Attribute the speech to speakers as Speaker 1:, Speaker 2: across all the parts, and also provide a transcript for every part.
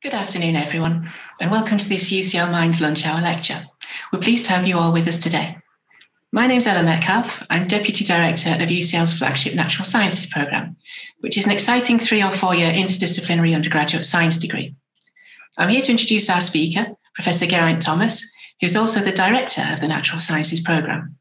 Speaker 1: Good afternoon, everyone, and welcome to this UCL Minds Lunch Hour lecture. We're pleased to have you all with us today. My name's Ella Metcalf. I'm Deputy Director of UCL's flagship Natural Sciences programme, which is an exciting three or four year interdisciplinary undergraduate science degree. I'm here to introduce our speaker, Professor Geraint Thomas, who's also the Director of the Natural Sciences programme.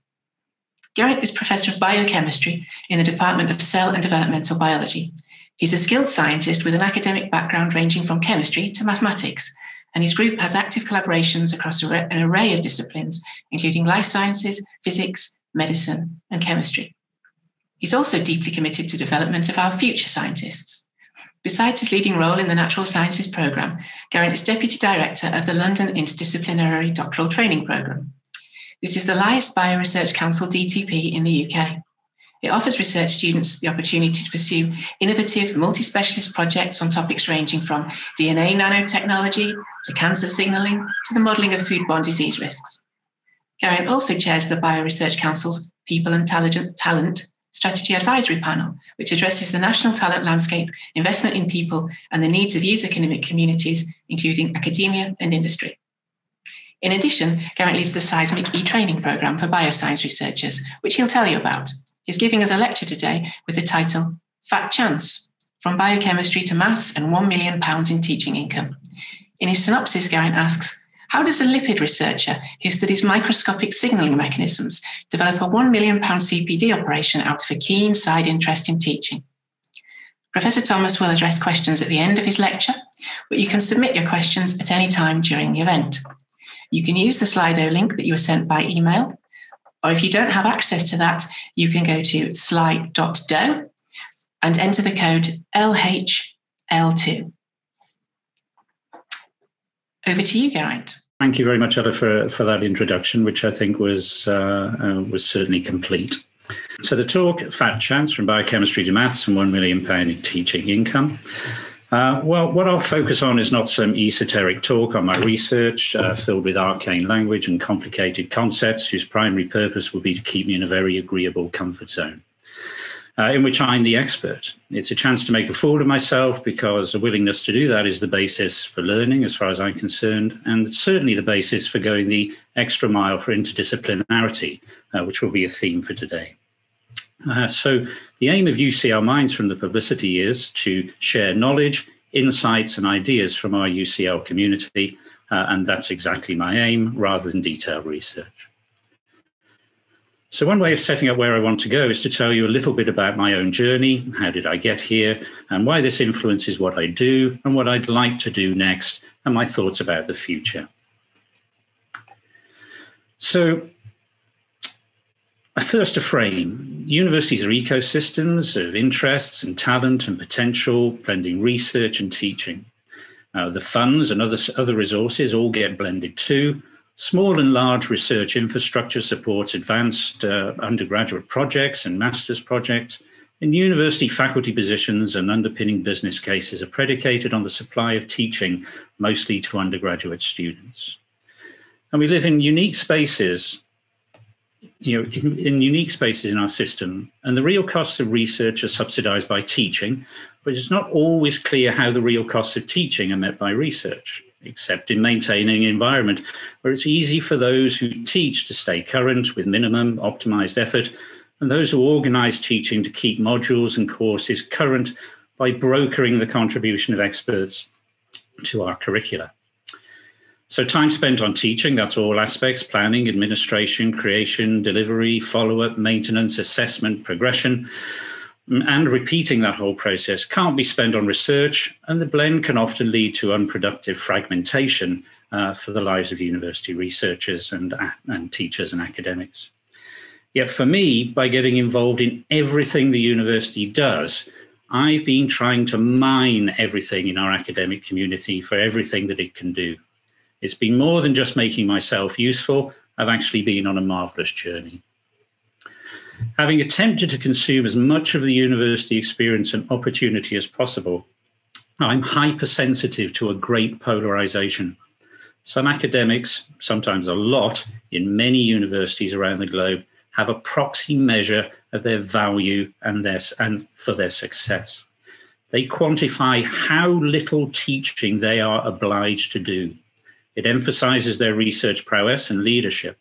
Speaker 1: Geraint is Professor of Biochemistry in the Department of Cell and Developmental Biology He's a skilled scientist with an academic background ranging from chemistry to mathematics, and his group has active collaborations across an array of disciplines, including life sciences, physics, medicine, and chemistry. He's also deeply committed to development of our future scientists. Besides his leading role in the Natural Sciences Programme, Geraint is Deputy Director of the London Interdisciplinary Doctoral Training Programme. This is the largest Bioresearch Council DTP in the UK. It offers research students the opportunity to pursue innovative multi specialist projects on topics ranging from DNA nanotechnology to cancer signaling to the modelling of foodborne disease risks. Geraint also chairs the Bioresearch Council's People and Talent Strategy Advisory Panel, which addresses the national talent landscape, investment in people, and the needs of user communities, including academia and industry. In addition, Geraint leads the SysMIC e training programme for bioscience researchers, which he'll tell you about. He's giving us a lecture today with the title Fat Chance From Biochemistry to Maths and £1 million in Teaching Income. In his synopsis, Geraint asks How does a lipid researcher who studies microscopic signalling mechanisms develop a £1 million CPD operation out of a keen side interest in teaching? Professor Thomas will address questions at the end of his lecture, but you can submit your questions at any time during the event. You can use the Slido link that you were sent by email or if you don't have access to that, you can go to slide.do and enter the code LHL2. Over to you, Geraint.
Speaker 2: Thank you very much, Ella, for, for that introduction, which I think was uh, uh, was certainly complete. So the talk, Fat Chance from Biochemistry to Maths and £1 million in teaching income. Uh, well, what I'll focus on is not some esoteric talk on my research uh, filled with arcane language and complicated concepts whose primary purpose will be to keep me in a very agreeable comfort zone. Uh, in which I'm the expert. It's a chance to make a fool of myself because a willingness to do that is the basis for learning, as far as I'm concerned, and certainly the basis for going the extra mile for interdisciplinarity, uh, which will be a theme for today. Uh, so, the aim of UCL Minds from the publicity is to share knowledge, insights, and ideas from our UCL community. Uh, and that's exactly my aim rather than detailed research. So, one way of setting up where I want to go is to tell you a little bit about my own journey. How did I get here? And why this influences what I do and what I'd like to do next, and my thoughts about the future. So, First, a frame. Universities are ecosystems of interests and talent and potential, blending research and teaching. Uh, the funds and other, other resources all get blended too. Small and large research infrastructure supports advanced uh, undergraduate projects and master's projects. And university faculty positions and underpinning business cases are predicated on the supply of teaching, mostly to undergraduate students. And we live in unique spaces you know, in, in, unique spaces in our system. And the real costs of research are subsidized by teaching, but it's not always clear how the real costs of teaching are met by research, except in maintaining an environment where it's easy for those who teach to stay current with minimum optimized effort, and those who organize teaching to keep modules and courses current by brokering the contribution of experts to our curricula. So, time spent on teaching, that's all aspects planning, administration, creation, delivery, follow up, maintenance, assessment, progression, and repeating that whole process can't be spent on research, and the blend can often lead to unproductive fragmentation uh, for the lives of university researchers and, and teachers and academics. Yet, for me, by getting involved in everything the university does, I've been trying to mine everything in our academic community for everything that it can do. It's been more than just making myself useful. I've actually been on a marvelous journey. Having attempted to consume as much of the university experience and opportunity as possible, I'm hypersensitive to a great polarization. Some academics, sometimes a lot, in many universities around the globe, have a proxy measure of their value and, their, and for their success. They quantify how little teaching they are obliged to do. It emphasizes their research prowess and leadership.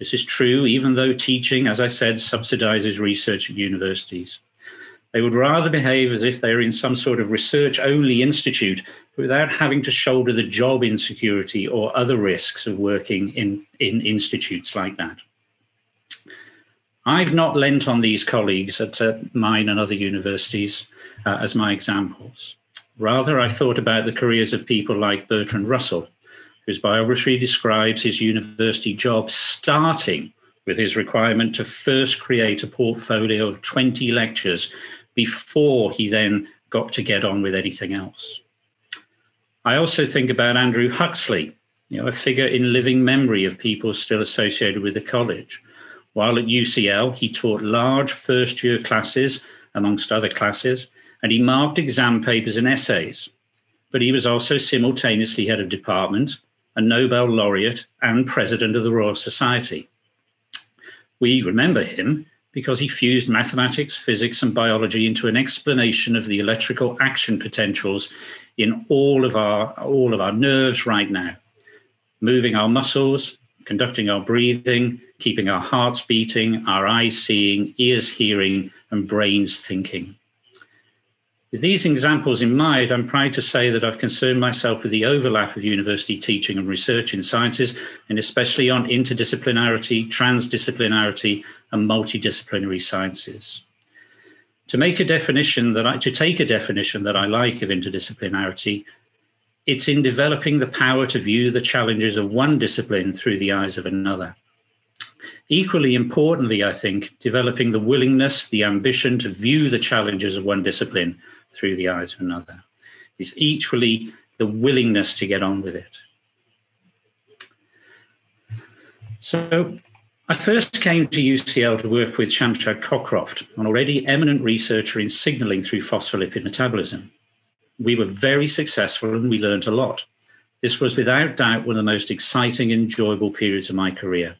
Speaker 2: This is true even though teaching, as I said, subsidizes research at universities. They would rather behave as if they're in some sort of research only institute without having to shoulder the job insecurity or other risks of working in, in institutes like that. I've not lent on these colleagues at uh, mine and other universities uh, as my examples. Rather, I thought about the careers of people like Bertrand Russell, whose biography describes his university job starting with his requirement to first create a portfolio of 20 lectures before he then got to get on with anything else. I also think about Andrew Huxley, you know, a figure in living memory of people still associated with the college. While at UCL, he taught large first year classes, amongst other classes, and he marked exam papers and essays. But he was also simultaneously head of department, a Nobel laureate, and president of the Royal Society. We remember him because he fused mathematics, physics, and biology into an explanation of the electrical action potentials in all of our, all of our nerves right now, moving our muscles, conducting our breathing, keeping our hearts beating, our eyes seeing, ears hearing, and brains thinking. With these examples in mind, I'm proud to say that I've concerned myself with the overlap of university teaching and research in sciences, and especially on interdisciplinarity, transdisciplinarity, and multidisciplinary sciences. To make a definition that I, to take a definition that I like of interdisciplinarity, it's in developing the power to view the challenges of one discipline through the eyes of another. Equally importantly, I think, developing the willingness, the ambition to view the challenges of one discipline through the eyes of another is equally the willingness to get on with it. So I first came to UCL to work with Shamshad Cockcroft, an already eminent researcher in signaling through phospholipid metabolism we were very successful and we learned a lot. This was without doubt one of the most exciting and enjoyable periods of my career.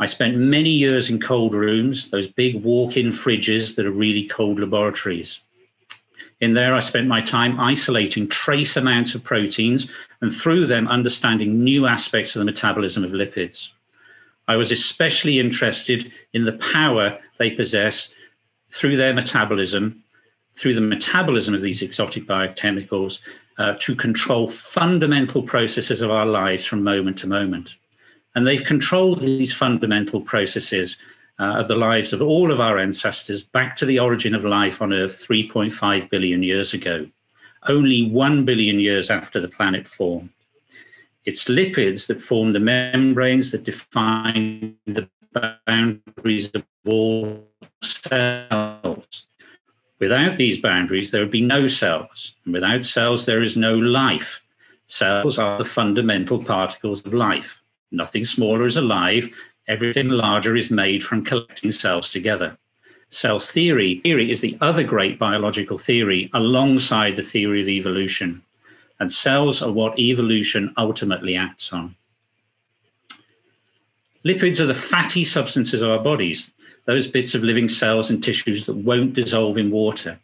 Speaker 2: I spent many years in cold rooms, those big walk in fridges that are really cold laboratories. In there, I spent my time isolating trace amounts of proteins and through them understanding new aspects of the metabolism of lipids. I was especially interested in the power they possess through their metabolism through the metabolism of these exotic biochemicals uh, to control fundamental processes of our lives from moment to moment. And they've controlled these fundamental processes uh, of the lives of all of our ancestors back to the origin of life on Earth 3.5 billion years ago, only 1 billion years after the planet formed. It's lipids that form the membranes that define the boundaries of all cells. Without these boundaries, there would be no cells. And without cells, there is no life. Cells are the fundamental particles of life. Nothing smaller is alive. Everything larger is made from collecting cells together. Cells theory, theory is the other great biological theory alongside the theory of evolution. And cells are what evolution ultimately acts on. Lipids are the fatty substances of our bodies those bits of living cells and tissues that won't dissolve in water.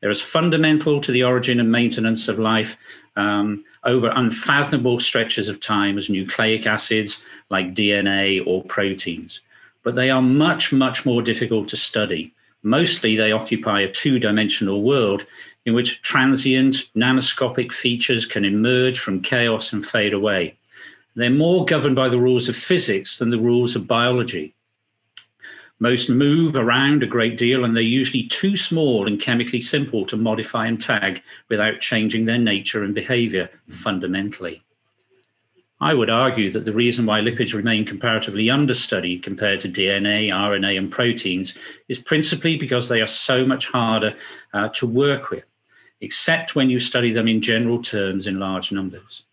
Speaker 2: They're as fundamental to the origin and maintenance of life um, over unfathomable stretches of time as nucleic acids like DNA or proteins. But they are much, much more difficult to study. Mostly, they occupy a two dimensional world in which transient nanoscopic features can emerge from chaos and fade away. They're more governed by the rules of physics than the rules of biology. Most move around a great deal and they're usually too small and chemically simple to modify and tag without changing their nature and behavior fundamentally. I would argue that the reason why lipids remain comparatively understudied compared to DNA, RNA, and proteins is principally because they are so much harder uh, to work with, except when you study them in general terms in large numbers.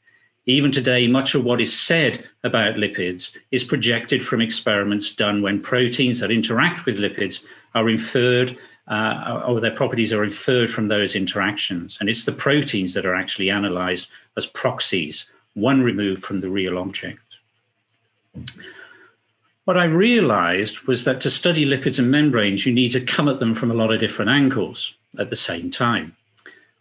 Speaker 2: Even today, much of what is said about lipids is projected from experiments done when proteins that interact with lipids are inferred, uh, or their properties are inferred from those interactions. And it's the proteins that are actually analyzed as proxies, one removed from the real object. What I realized was that to study lipids and membranes, you need to come at them from a lot of different angles at the same time.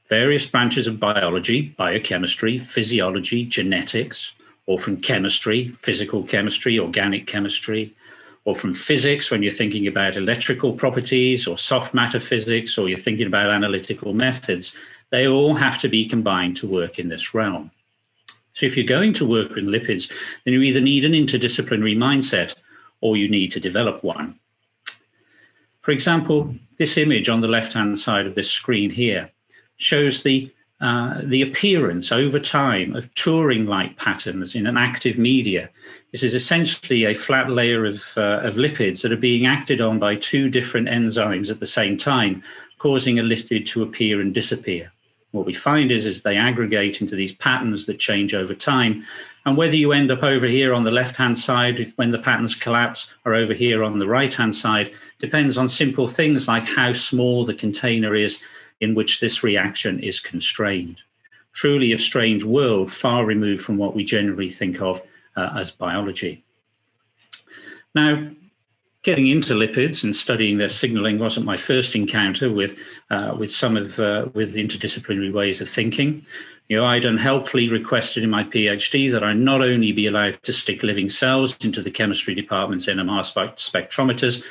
Speaker 2: Various branches of biology, biochemistry, physiology, genetics, or from chemistry, physical chemistry, organic chemistry, or from physics when you're thinking about electrical properties or soft matter physics, or you're thinking about analytical methods, they all have to be combined to work in this realm. So if you're going to work with lipids, then you either need an interdisciplinary mindset or you need to develop one. For example, this image on the left-hand side of this screen here shows the uh, the appearance over time of Turing like patterns in an active media. This is essentially a flat layer of, uh, of lipids that are being acted on by two different enzymes at the same time, causing a lipid to appear and disappear. What we find is, is they aggregate into these patterns that change over time. And whether you end up over here on the left hand side if, when the patterns collapse or over here on the right hand side depends on simple things like how small the container is in which this reaction is constrained. Truly a strange world, far removed from what we generally think of uh, as biology. Now, getting into lipids and studying their signaling wasn't my first encounter with uh, with some of uh, with interdisciplinary ways of thinking. You know, I'd unhelpfully requested in my PhD that I not only be allowed to stick living cells into the chemistry department's NMR spectrometers,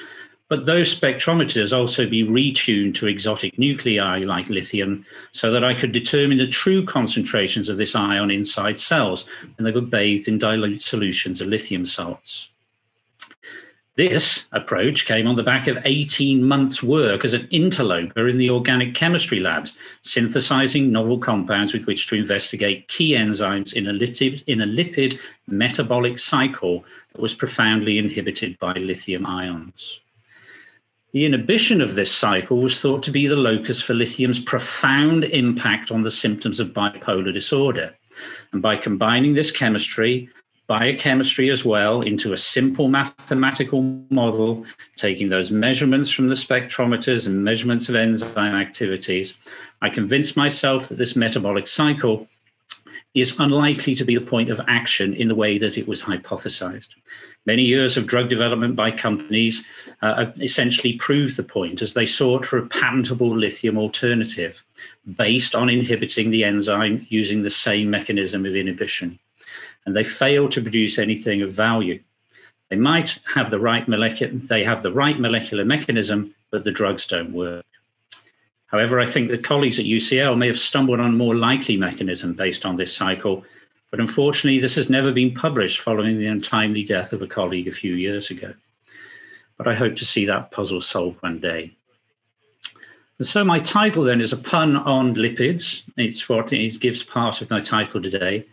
Speaker 2: but those spectrometers also be retuned to exotic nuclei like lithium so that I could determine the true concentrations of this ion inside cells when they were bathed in dilute solutions of lithium salts. This approach came on the back of 18 months' work as an interloper in the organic chemistry labs, synthesizing novel compounds with which to investigate key enzymes in a, lipid, in a lipid metabolic cycle that was profoundly inhibited by lithium ions. The inhibition of this cycle was thought to be the locus for lithium's profound impact on the symptoms of bipolar disorder. And by combining this chemistry, biochemistry as well, into a simple mathematical model, taking those measurements from the spectrometers and measurements of enzyme activities, I convinced myself that this metabolic cycle is unlikely to be the point of action in the way that it was hypothesized. Many years of drug development by companies uh, have essentially proved the point as they sought for a patentable lithium alternative based on inhibiting the enzyme using the same mechanism of inhibition. And they failed to produce anything of value. They might have the right molecular, they have the right molecular mechanism, but the drugs don't work. However, I think that colleagues at UCL may have stumbled on a more likely mechanism based on this cycle but unfortunately, this has never been published following the untimely death of a colleague a few years ago. But I hope to see that puzzle solved one day. And so my title then is a pun on lipids. It's what it gives part of my title today.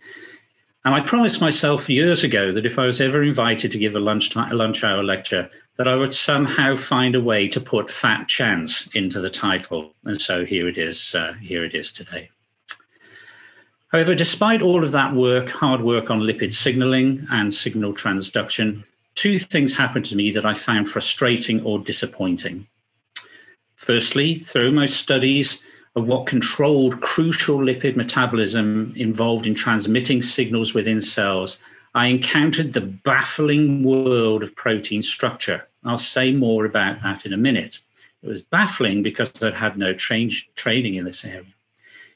Speaker 2: And I promised myself years ago that if I was ever invited to give a lunch, lunch hour lecture, that I would somehow find a way to put fat chance into the title. And so here it is, uh, here it is today. However, despite all of that work, hard work on lipid signaling and signal transduction, two things happened to me that I found frustrating or disappointing. Firstly, through my studies of what controlled crucial lipid metabolism involved in transmitting signals within cells, I encountered the baffling world of protein structure. I'll say more about that in a minute. It was baffling because I'd had no train, training in this area.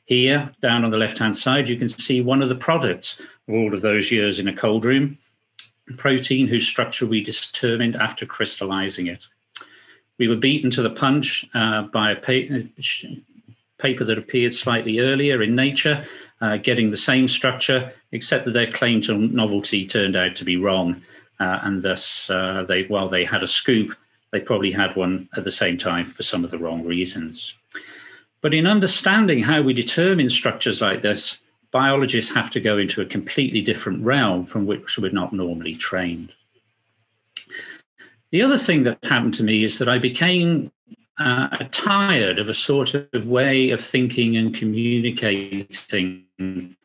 Speaker 2: Here, down on the left-hand side, you can see one of the products of all of those years in a cold room, protein whose structure we determined after crystallizing it. We were beaten to the punch uh, by a pa paper that appeared slightly earlier in Nature, uh, getting the same structure, except that their claim to novelty turned out to be wrong. Uh, and thus, uh, they, while they had a scoop, they probably had one at the same time for some of the wrong reasons. But in understanding how we determine structures like this, biologists have to go into a completely different realm from which we're not normally trained. The other thing that happened to me is that I became uh, tired of a sort of way of thinking and communicating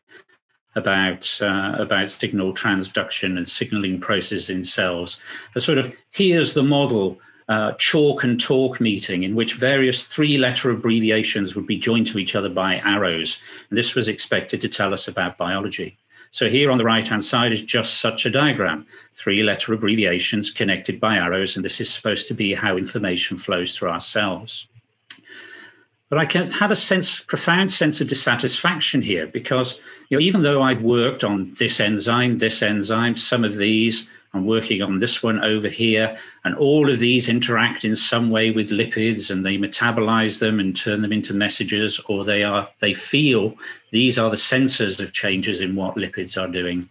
Speaker 2: about uh, about signal transduction and signaling processes in cells. A sort of here's the model, uh, chalk and talk meeting in which various three letter abbreviations would be joined to each other by arrows. And this was expected to tell us about biology. So here on the right hand side is just such a diagram, three letter abbreviations connected by arrows. And this is supposed to be how information flows through our cells. but I can, had a sense, profound sense of dissatisfaction here because you know, even though I've worked on this enzyme, this enzyme, some of these, I'm working on this one over here, and all of these interact in some way with lipids, and they metabolize them and turn them into messages, or they are they feel these are the sensors of changes in what lipids are doing.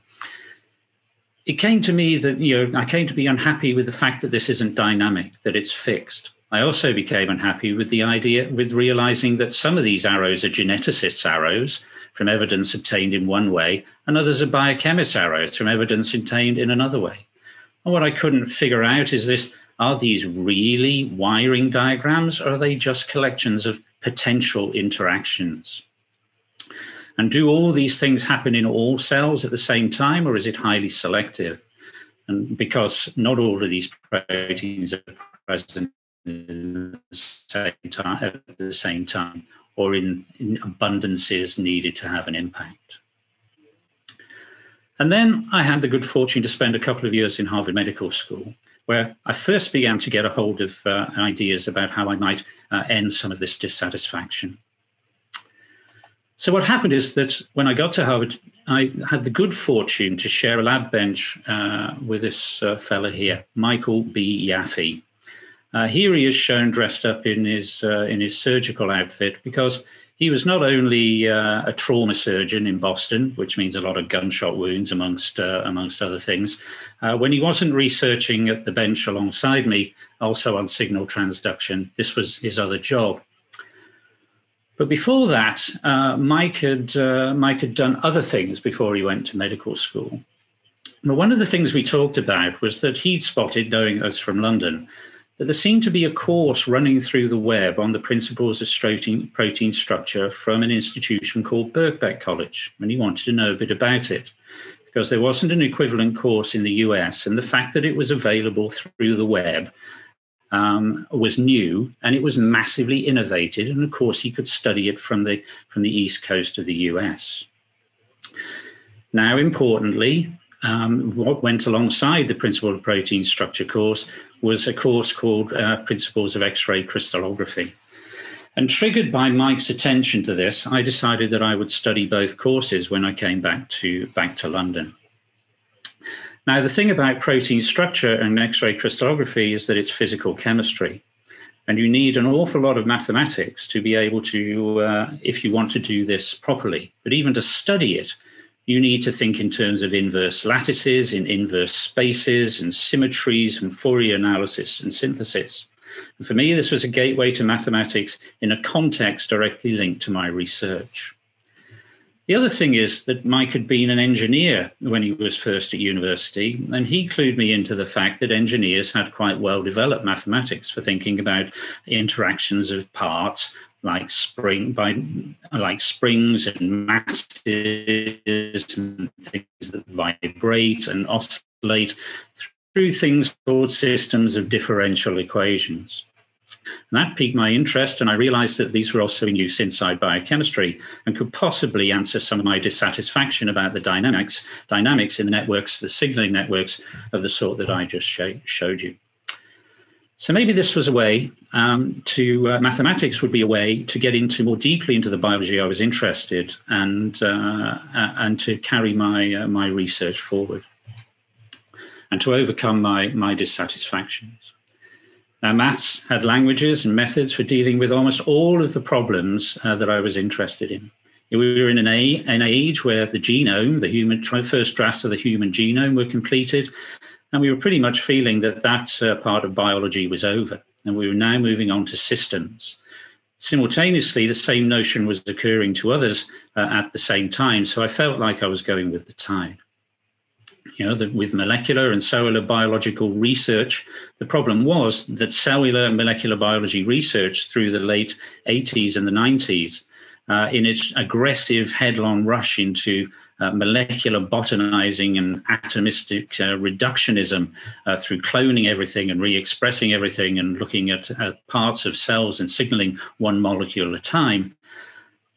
Speaker 2: It came to me that you know I came to be unhappy with the fact that this isn't dynamic, that it's fixed. I also became unhappy with the idea, with realizing that some of these arrows are geneticists' arrows, from evidence obtained in one way, and others are biochemists' arrows from evidence obtained in another way. And what I couldn't figure out is this are these really wiring diagrams, or are they just collections of potential interactions? And do all these things happen in all cells at the same time, or is it highly selective? And because not all of these proteins are present at the same time, or in, in abundances needed to have an impact. And then I had the good fortune to spend a couple of years in Harvard Medical School, where I first began to get a hold of uh, ideas about how I might uh, end some of this dissatisfaction. So, what happened is that when I got to Harvard, I had the good fortune to share a lab bench uh, with this uh, fellow here, Michael B. Yaffe. Uh, here he is shown dressed up in his uh, in his surgical outfit because he was not only uh, a trauma surgeon in Boston, which means a lot of gunshot wounds amongst uh, amongst other things. Uh, when he wasn't researching at the bench alongside me, also on signal transduction, this was his other job. But before that, uh, Mike had Mike had done other things before he went to medical school. Now, one of the things we talked about was that he'd spotted, knowing us from London, that there seemed to be a course running through the web on the principles of protein structure from an institution called Birkbeck College, and he wanted to know a bit about it because there wasn't an equivalent course in the US, and the fact that it was available through the web um, was new and it was massively innovated, and of course he could study it from the from the east coast of the US. Now, importantly, um, what went alongside the Principle of Protein Structure course was a course called uh, Principles of X-ray Crystallography. And triggered by Mike's attention to this, I decided that I would study both courses when I came back to back to London. Now, the thing about protein structure and X-ray crystallography is that it's physical chemistry. And you need an awful lot of mathematics to be able to, uh, if you want to do this properly. But even to study it, you need to think in terms of inverse lattices, in inverse spaces, and symmetries, and Fourier analysis and synthesis. And for me, this was a gateway to mathematics in a context directly linked to my research. The other thing is that Mike had been an engineer when he was first at university, and he clued me into the fact that engineers had quite well developed mathematics for thinking about interactions of parts like spring by like springs and masses and things that vibrate and oscillate through things called systems of differential equations. And that piqued my interest, and I realized that these were also in use inside biochemistry and could possibly answer some of my dissatisfaction about the dynamics, dynamics in the networks, the signaling networks of the sort that I just show, showed you. So maybe this was a way um, to uh, mathematics would be a way to get into more deeply into the biology I was interested and uh, and to carry my uh, my research forward and to overcome my my dissatisfactions. Now, maths had languages and methods for dealing with almost all of the problems uh, that I was interested in. We were in an, a, an age where the genome, the human first drafts of the human genome, were completed, and we were pretty much feeling that that uh, part of biology was over. And we were now moving on to systems. Simultaneously, the same notion was occurring to others uh, at the same time. So I felt like I was going with the tide. You know, that with molecular and cellular biological research, the problem was that cellular and molecular biology research through the late 80s and the 90s, uh, in its aggressive headlong rush into uh, molecular botanizing and atomistic uh, reductionism uh, through cloning everything and re-expressing everything and looking at, at parts of cells and signaling one molecule at a time,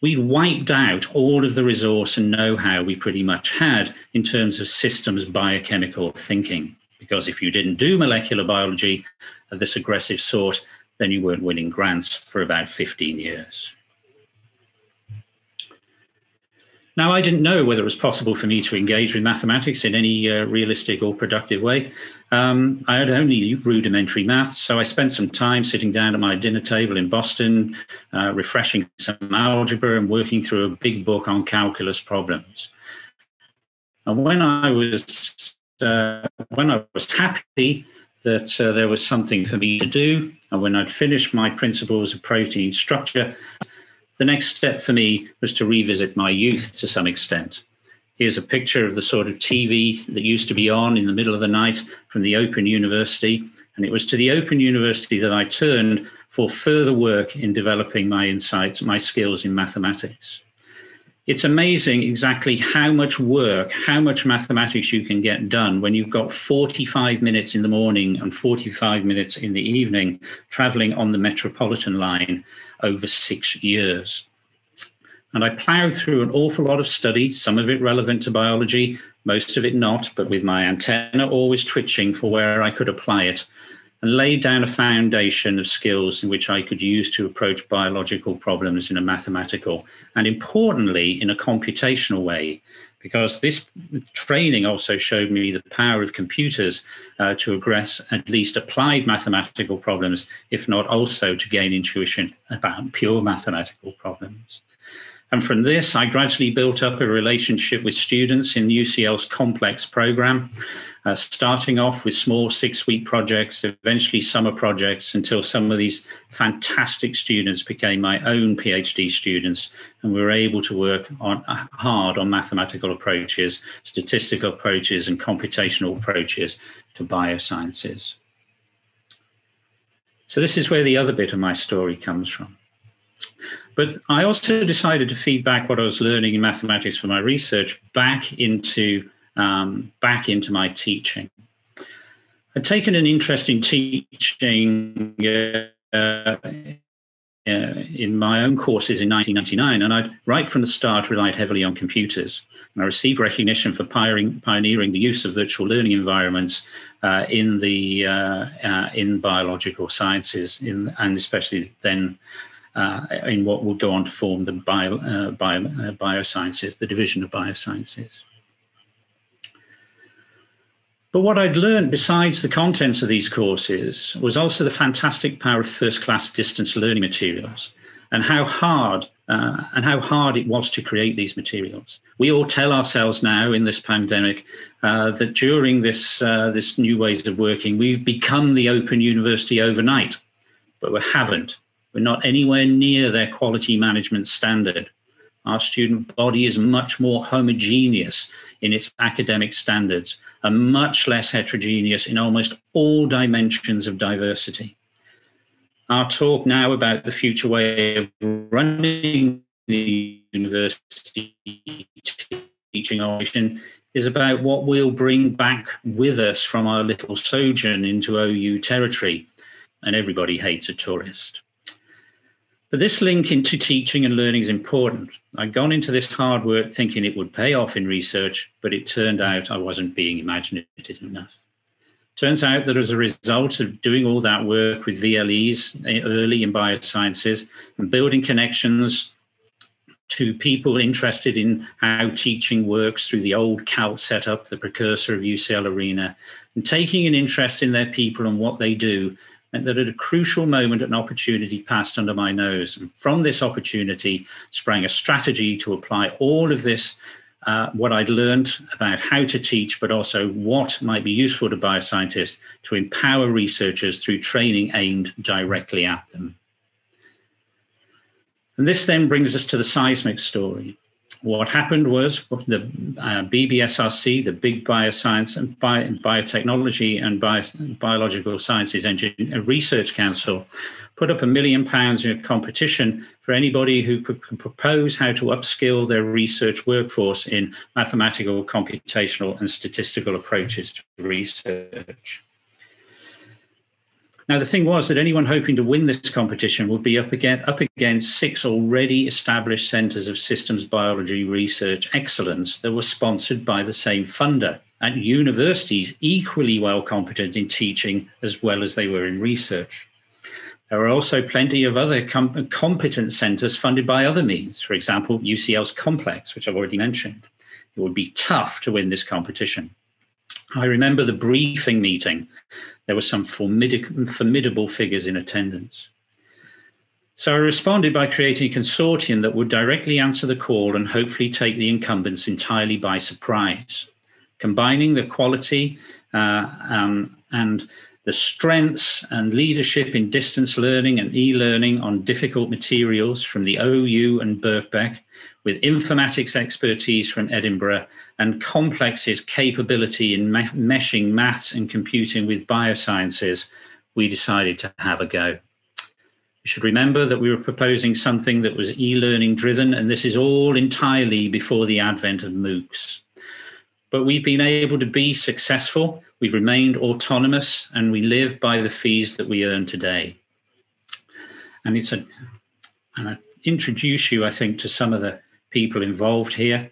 Speaker 2: we wiped out all of the resource and know-how we pretty much had in terms of systems biochemical thinking. Because if you didn't do molecular biology of this aggressive sort, then you weren't winning grants for about 15 years. Now, I didn't know whether it was possible for me to engage with mathematics in any uh, realistic or productive way. Um, I had only rudimentary maths, so I spent some time sitting down at my dinner table in Boston, uh, refreshing some algebra and working through a big book on calculus problems. And when I was uh, when I was happy that uh, there was something for me to do, and when I'd finished my principles of protein structure, the next step for me was to revisit my youth to some extent. Here's a picture of the sort of TV that used to be on in the middle of the night from the Open University. And it was to the Open University that I turned for further work in developing my insights, my skills in mathematics. It's amazing exactly how much work, how much mathematics you can get done when you've got 45 minutes in the morning and 45 minutes in the evening traveling on the Metropolitan line over six years. And I plowed through an awful lot of study, some of it relevant to biology, most of it not, but with my antenna always twitching for where I could apply it, and laid down a foundation of skills in which I could use to approach biological problems in a mathematical and importantly, in a computational way. Because this training also showed me the power of computers uh, to address at least applied mathematical problems, if not also to gain intuition about pure mathematical problems. And from this, I gradually built up a relationship with students in UCL's complex program, uh, starting off with small six week projects, eventually summer projects, until some of these fantastic students became my own PhD students. And we were able to work on, uh, hard on mathematical approaches, statistical approaches, and computational approaches to biosciences. So, this is where the other bit of my story comes from. But I also decided to feed back what I was learning in mathematics for my research back into um, back into my teaching. I'd taken an interest in teaching uh, uh, in my own courses in 1999, and I'd right from the start relied heavily on computers. And I received recognition for pioneering the use of virtual learning environments uh, in the uh, uh, in biological sciences, in, and especially then uh, in what will go on to form the bio, uh, bio, biosciences, the division of biosciences. But what I'd learned besides the contents of these courses was also the fantastic power of first class distance learning materials and how hard uh, and how hard it was to create these materials. We all tell ourselves now in this pandemic uh, that during this uh, this new ways of working, we've become the open university overnight, but we haven't. We're not anywhere near their quality management standard. Our student body is much more homogeneous in its academic standards and much less heterogeneous in almost all dimensions of diversity. Our talk now about the future way of running the university teaching operation is about what we'll bring back with us from our little sojourn into OU territory. And everybody hates a tourist. But this link into teaching and learning is important. I'd gone into this hard work thinking it would pay off in research, but it turned out I wasn't being imaginative enough. Turns out that as a result of doing all that work with VLEs eh, early in biosciences and building connections to people interested in how teaching works through the old CALT setup, the precursor of UCL Arena, and taking an interest in their people and what they do, meant that at a crucial moment, an opportunity passed under my nose. And from this opportunity sprang a strategy to apply all of this, uh, what I'd learned about how to teach, but also what might be useful to bioscientists to empower researchers through training aimed directly at them. And this then brings us to the SysMIC story what happened was the uh, BBSRC, the Big Bioscience and Bi- Biotechnology and Bio- Biological Sciences Research Council, put up a million pounds in a competition for anybody who could propose how to upskill their research workforce in mathematical, computational, and statistical approaches to research. Now, the thing was that anyone hoping to win this competition would be up, again, up against six already established centres of systems biology research excellence that were sponsored by the same funder at universities equally well competent in teaching as well as they were in research. There are also plenty of other com- competent centres funded by other means. For example, UCL's Complex, which I've already mentioned. It would be tough to win this competition. I remember the briefing meeting. There were some formid- formidable figures in attendance. So I responded by creating a consortium that would directly answer the call and hopefully take the incumbents entirely by surprise, combining the quality uh, um, and the strengths and leadership in distance learning and e-learning on difficult materials from the OU and Birkbeck, with informatics expertise from Edinburgh and Complex's capability in me- meshing maths and computing with biosciences, we decided to have a go. You should remember that we were proposing something that was e learning driven, and this is all entirely before the advent of MOOCs. But we've been able to be successful, we've remained autonomous, and we live by the fees that we earn today. And it's a, and I introduce you, I think, to some of the people involved here.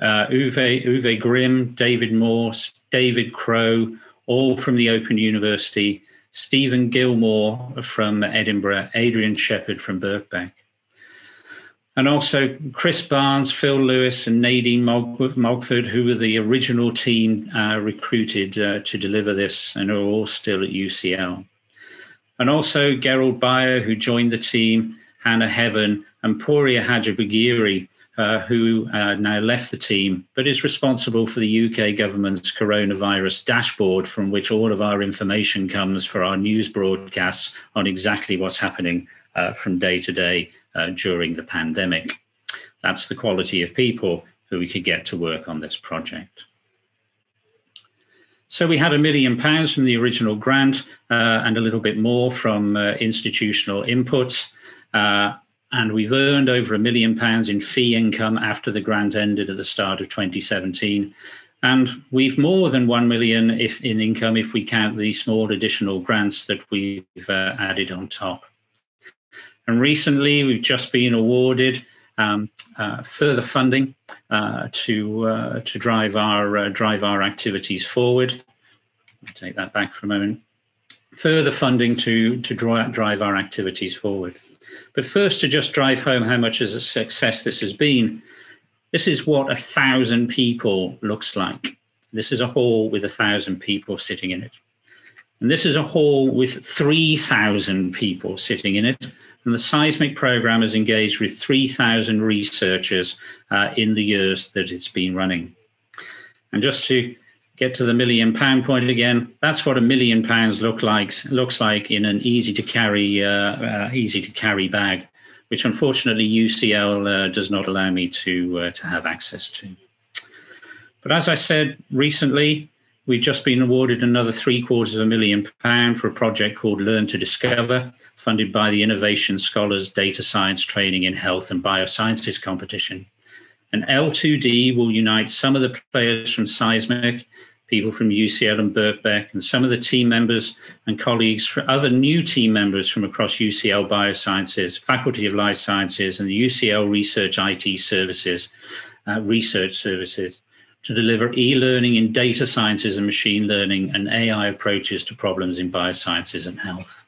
Speaker 2: Uh, Uwe, Uwe Grimm, David Morse, David Crow, all from the Open University, Stephen Gilmore from Edinburgh, Adrian Shepherd from Birkbeck. And also Chris Barnes, Phil Lewis, and Nadine Mogford, who were the original team uh, recruited uh, to deliver this and are all still at UCL. And also Gerald Bayer, who joined the team, Hannah Heaven, and Pouria Hadjibagheri, uh, who uh, now left the team, but is responsible for the UK government's coronavirus dashboard, from which all of our information comes for our news broadcasts on exactly what's happening uh, from day to day uh, during the pandemic. That's the quality of people who we could get to work on this project. So we had a million pounds from the original grant uh, and a little bit more from uh, institutional inputs. And we've earned over a million pounds in fee income after the grant ended at the start of 2017. And we've more than 1 million if in income if we count the small additional grants that we've uh, added on top. And recently, we've just been awarded um, uh, further funding uh, to uh, to drive our uh, drive our activities forward. I'll take that back for a moment. Further funding to to drive drive our activities forward. But first, to just drive home how much of a success this has been, this is what a thousand people looks like. This is a hall with a thousand people sitting in it. And this is a hall with 3,000 people sitting in it. And the SysMIC program has engaged with 3,000 researchers uh, in the years that it's been running. And just to get to the million pound point again, that's what a million pounds look like looks like in an easy to carry uh, uh, easy to carry bag, which unfortunately UCL uh, does not allow me to uh, to have access to. But as I said recently, we've just been awarded another three quarters of a million pound for a project called Learn to Discover, funded by the Innovation Scholars Data Science Training in Health and Biosciences competition. And L2D will unite some of the players from SysMIC people from UCL and Birkbeck, and some of the team members and colleagues, for other new team members from across UCL Biosciences, Faculty of Life Sciences, and the UCL Research IT Services, uh, research services, to deliver e-learning in data sciences and machine learning and AI approaches to problems in biosciences and health.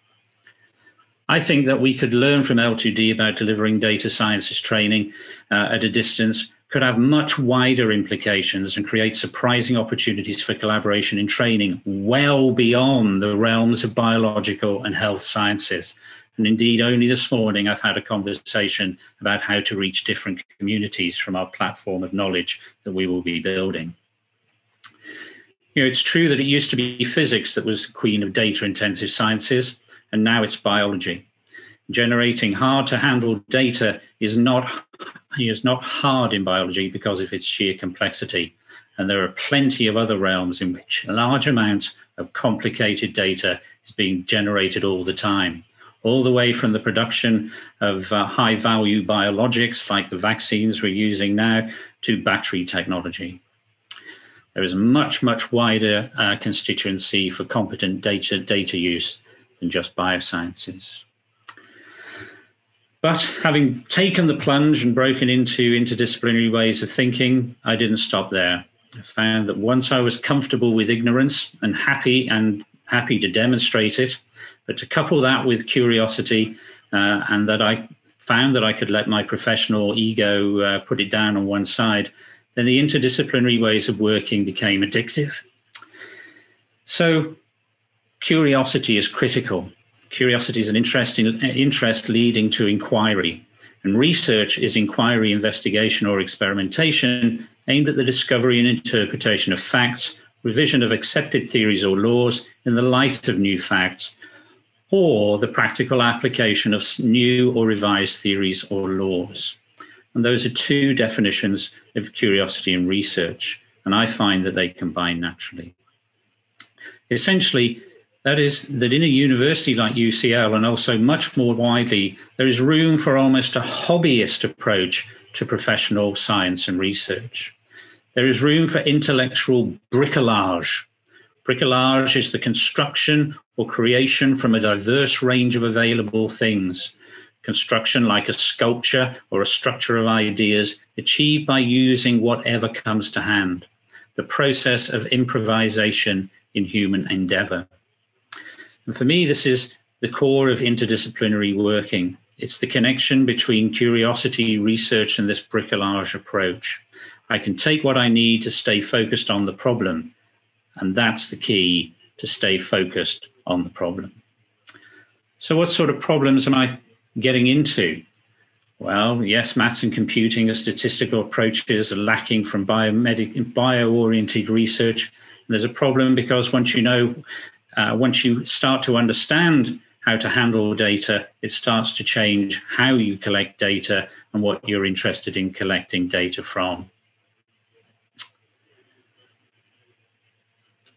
Speaker 2: I think that we could learn from L2D about delivering data sciences training uh, at a distance could have much wider implications and create surprising opportunities for collaboration in training well beyond the realms of biological and health sciences. And indeed, only this morning I've had a conversation about how to reach different communities from our platform of knowledge that we will be building. You know, it's true that it used to be physics that was the queen of data intensive sciences, and now it's biology. Generating hard to handle data is not is not hard in biology because of its sheer complexity. And there are plenty of other realms in which large amounts of complicated data is being generated all the time, all the way from the production of uh, high value biologics like the vaccines we're using now to battery technology. There is a much, much wider uh, constituency for competent data, data use than just biosciences. But having taken the plunge and broken into interdisciplinary ways of thinking, I didn't stop there. I found that once I was comfortable with ignorance and happy and happy to demonstrate it, But to couple that with curiosity uh, and that I found that I could let my professional ego uh, put it down on one side, then the interdisciplinary ways of working became addictive. So curiosity is critical. Curiosity is an interest, in, eh, interest leading to inquiry. And research is inquiry, investigation, or experimentation aimed at the discovery and interpretation of facts, revision of accepted theories or laws in the light of new facts, or the practical application of new or revised theories or laws. And those are two definitions of curiosity and research. And I find that they combine naturally. Essentially, that is, that in a university like UCL and also much more widely, there is room for almost a hobbyist approach to professional science and research. There is room for intellectual bricolage. Bricolage is the construction or creation from a diverse range of available things. Construction like a sculpture or a structure of ideas achieved by using whatever comes to hand. The process of improvisation in human endeavor. And for me, this is the core of interdisciplinary working. It's the connection between curiosity, research, and this bricolage approach. I can take what I need to stay focused on the problem. And that's the key to stay focused on the problem. So, what sort of problems am I getting into? Well, yes, maths and computing are statistical approaches are lacking from bio-oriented research. And there's a problem because once you know uh, once you start to understand how to handle data, it starts to change how you collect data and what you're interested in collecting data from.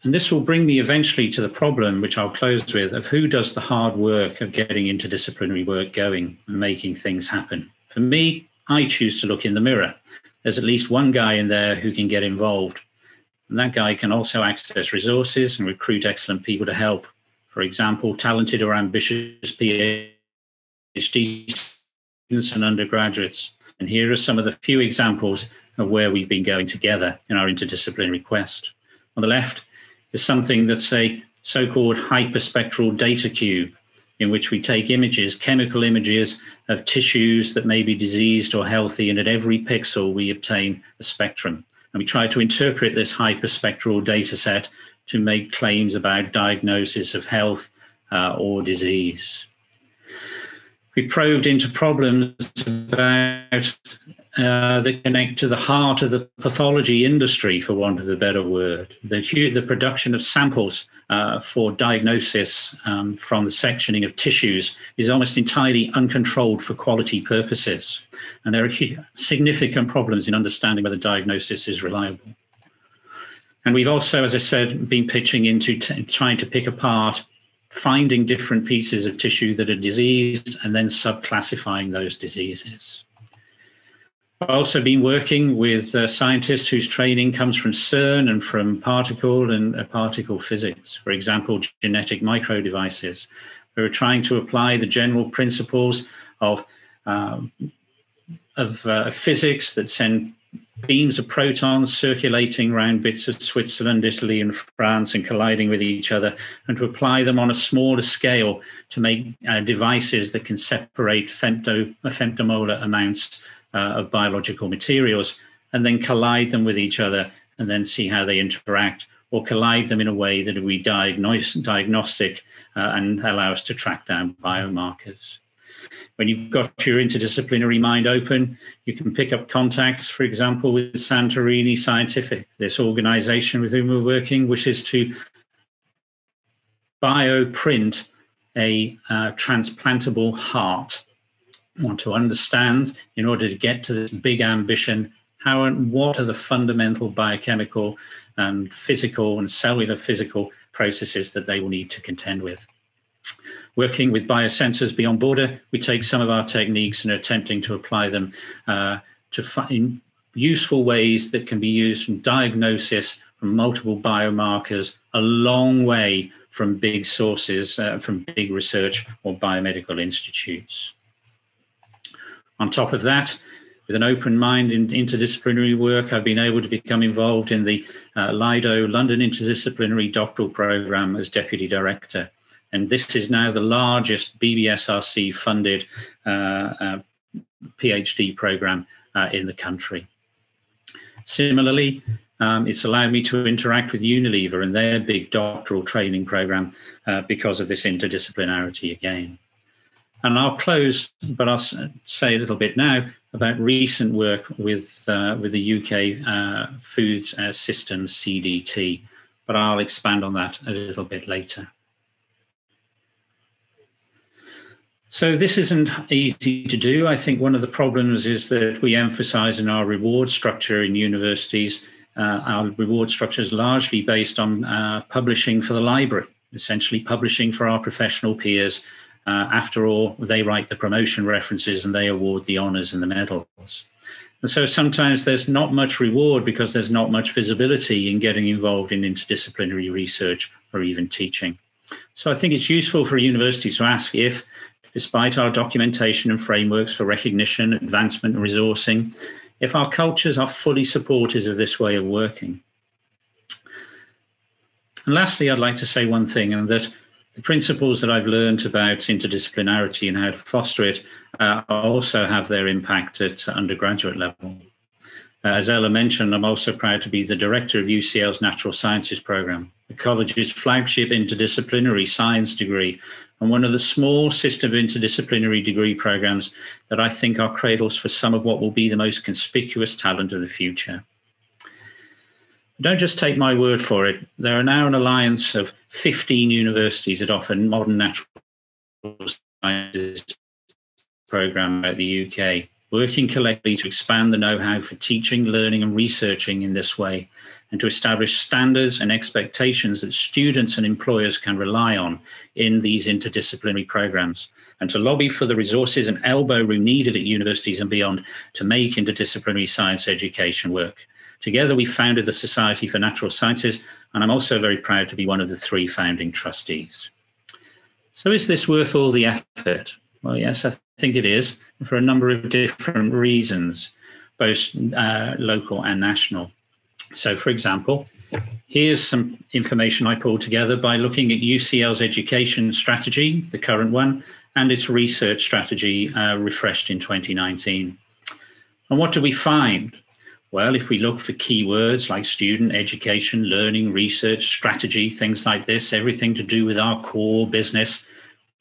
Speaker 2: And this will bring me eventually to the problem, which I'll close with, of who does the hard work of getting interdisciplinary work going and making things happen. For me, I choose to look in the mirror. There's at least one guy in there who can get involved. And that guy can also access resources and recruit excellent people to help. For example, talented or ambitious PhD students and undergraduates. And here are some of the few examples of where we've been going together in our interdisciplinary quest. On the left is something that's a so called hyperspectral data cube, in which we take images, chemical images of tissues that may be diseased or healthy, and at every pixel we obtain a spectrum. And we try to interpret this hyperspectral data set to make claims about diagnosis of health uh, or disease. We probed into problems about uh, that connect to the heart of the pathology industry, for want of a better word. The, the production of samples uh, for diagnosis um, from the sectioning of tissues is almost entirely uncontrolled for quality purposes. And there are significant problems in understanding whether diagnosis is reliable. And we've also, as I said, been pitching into trying to pick apart finding different pieces of tissue that are diseased and then subclassifying those diseases. I've also been working with uh, scientists whose training comes from CERN and from particle and uh, particle physics, for example, genetic micro devices, who are trying to apply the general principles of, um, of uh, physics that send beams of protons circulating around bits of Switzerland, Italy, and France and colliding with each other, and to apply them on a smaller scale to make uh, devices that can separate femto, femtomolar amounts uh, of biological materials and then collide them with each other and then see how they interact or collide them in a way that we diagnose, diagnostic uh, and allow us to track down biomarkers. When you've got your interdisciplinary mind open, you can pick up contacts, for example, with Santorini Scientific, this organization with whom we're working, which is to bioprint a uh, transplantable heart want to understand in order to get to this big ambition how and what are the fundamental biochemical and physical and cellular physical processes that they will need to contend with. Working with biosensors beyond border, we take some of our techniques and are attempting to apply them uh, to find useful ways that can be used from diagnosis from multiple biomarkers a long way from big sources, uh, from big research or biomedical institutes. On top of that, with an open mind in interdisciplinary work, I've been able to become involved in the uh, LIDO London Interdisciplinary Doctoral Programme as Deputy Director. And this is now the largest BBSRC funded uh, uh, PhD program uh, in the country. Similarly, um, it's allowed me to interact with Unilever and their big doctoral training program uh, because of this interdisciplinarity again. And I'll close, but I'll say a little bit now about recent work with uh, with the UK uh, Food uh, Systems CDT, but I'll expand on that a little bit later. So this isn't easy to do. I think one of the problems is that we emphasize in our reward structure in universities, uh, our reward structure is largely based on uh, publishing for the library, essentially publishing for our professional peers. Uh, after all, they write the promotion references and they award the honors and the medals. And so sometimes there's not much reward because there's not much visibility in getting involved in interdisciplinary research or even teaching. So I think it's useful for universities to ask if despite our documentation and frameworks for recognition, advancement, and resourcing, if our cultures are fully supportive of this way of working. And lastly, I'd like to say one thing, and that the principles that I've learned about interdisciplinarity and how to foster it uh, also have their impact at undergraduate level. Uh, as Ella mentioned, I'm also proud to be the director of UCL's Natural Sciences program, the college's flagship interdisciplinary science degree, and one of the small system of interdisciplinary degree programs that I think are cradles for some of what will be the most conspicuous talent of the future. Don't just take my word for it. There are now an alliance of 15 universities that offer modern natural sciences program at the UK, working collectively to expand the know-how for teaching, learning and researching in this way and to establish standards and expectations that students and employers can rely on in these interdisciplinary programs, and to lobby for the resources and elbow room needed at universities and beyond to make interdisciplinary science education work. Together, we founded the Society for Natural Sciences, and I'm also very proud to be one of the three founding trustees. So, is this worth all the effort? Well, yes, I think it is, for a number of different reasons, both uh, local and national. So, for example, here's some information I pulled together by looking at UCL's education strategy, the current one, and its research strategy uh, refreshed in 2019. And what do we find? Well, if we look for keywords like student, education, learning, research, strategy, things like this, everything to do with our core business,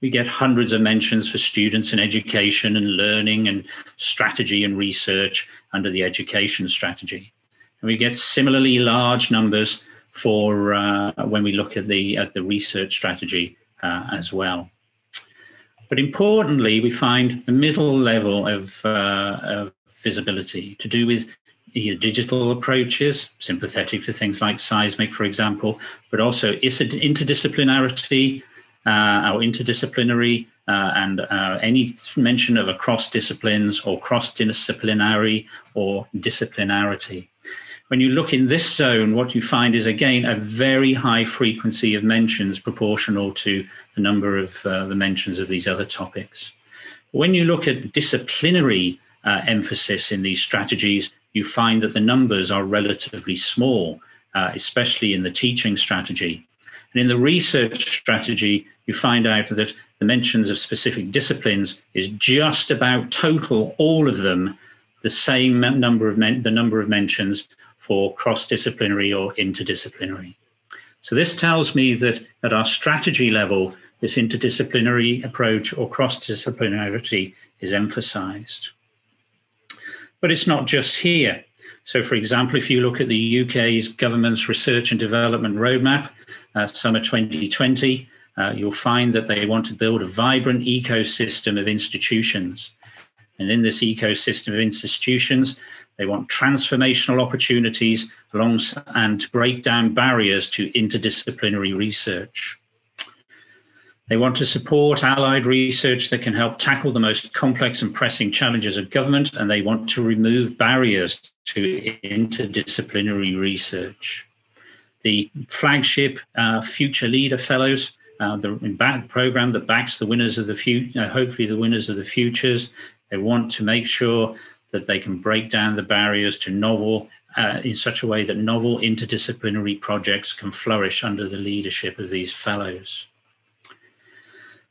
Speaker 2: we get hundreds of mentions for students and education and learning and strategy and research under the education strategy. And we get similarly large numbers for uh, when we look at the at the research strategy uh, as well. But importantly, we find the middle level of, uh, of visibility to do with either digital approaches, sympathetic to things like SysMIC, for example, but also interdisciplinarity uh, or interdisciplinary uh, and uh, any mention of across disciplines or cross disciplinary or disciplinarity. When you look in this zone, what you find is again a very high frequency of mentions proportional to the number of uh, the mentions of these other topics. When you look at disciplinary uh, emphasis in these strategies, you find that the numbers are relatively small, uh, especially in the teaching strategy. And in the research strategy, you find out that the mentions of specific disciplines is just about total, all of them, the same number of men, the number of mentions for cross-disciplinary or interdisciplinary. So this tells me that at our strategy level, this interdisciplinary approach or cross-disciplinarity is emphasized. But it's not just here. So, for example, if you look at the UK's government's research and development roadmap, uh, summer 2020, uh, you'll find that they want to build a vibrant ecosystem of institutions. And in this ecosystem of institutions, they want transformational opportunities alongside, and to break down barriers to interdisciplinary research. They want to support allied research that can help tackle the most complex and pressing challenges of government, and they want to remove barriers to interdisciplinary research. The flagship uh, Future Leader Fellows, uh, the program that backs the winners of the future, uh, hopefully the winners of the futures, they want to make sure that they can break down the barriers to novel uh, in such a way that novel interdisciplinary projects can flourish under the leadership of these fellows.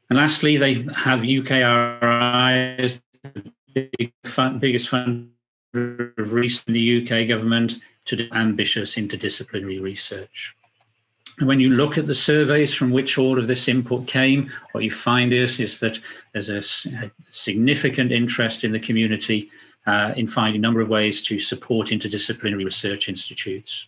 Speaker 2: And lastly, they have UKRI as the big fund, biggest fund of in the UK government to do ambitious interdisciplinary research. And when you look at the surveys from which all of this input came, what you find is, is that there's a, a significant interest in the community uh, in finding a number of ways to support interdisciplinary research institutes.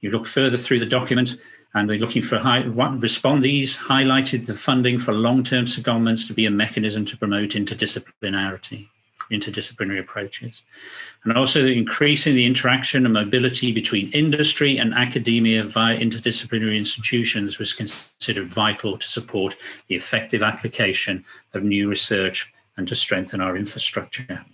Speaker 2: You look further through the document, and we're looking for high, respondees highlighted the funding for long-term secondments to be a mechanism to promote interdisciplinarity interdisciplinary approaches. And also increasing the interaction and mobility between industry and academia via interdisciplinary institutions was considered vital to support the effective application of new research and to strengthen our infrastructure.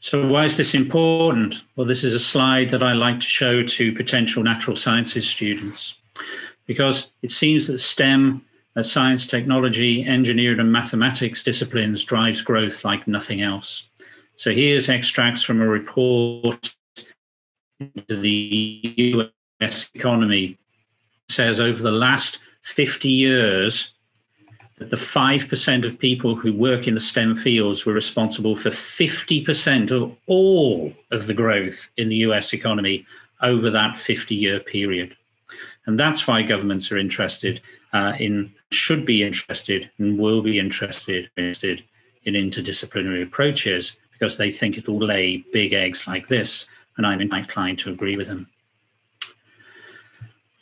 Speaker 2: So, why is this important? Well, this is a slide that I like to show to potential natural sciences students because it seems that STEM, uh, science, technology, engineering, and mathematics disciplines drives growth like nothing else. So here's extracts from a report into the US economy. It says over the last 50 years, that the 5% of people who work in the STEM fields were responsible for 50% of all of the growth in the US economy over that 50 year period. And that's why governments are interested uh, in, should be interested, and will be interested, interested in interdisciplinary approaches because they think it will lay big eggs like this. And I'm inclined to agree with them.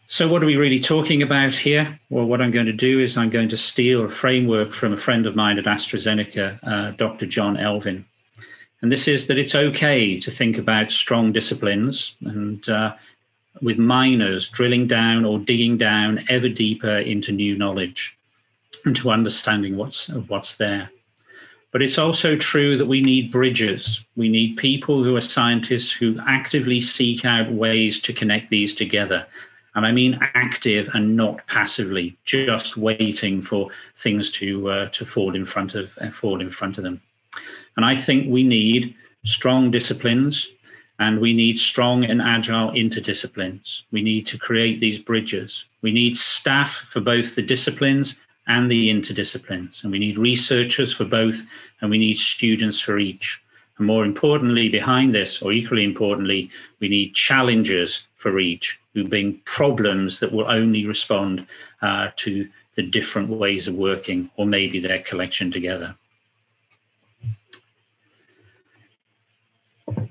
Speaker 2: So, what are we really talking about here? Well, what I'm going to do is I'm going to steal a framework from a friend of mine at AstraZeneca, uh, Dr. John Elvin. And this is that it's okay to think about strong disciplines and uh, with miners drilling down or digging down ever deeper into new knowledge and to understanding what's what's there. But it's also true that we need bridges. We need people who are scientists who actively seek out ways to connect these together. And I mean active and not passively, just waiting for things to uh, to fall in front of uh, fall in front of them. And I think we need strong disciplines and we need strong and agile interdisciplines. We need to create these bridges. We need staff for both the disciplines and the interdisciplines. And we need researchers for both, and we need students for each. And more importantly, behind this, or equally importantly, we need challengers for each who bring problems that will only respond uh, to the different ways of working, or maybe their collection together.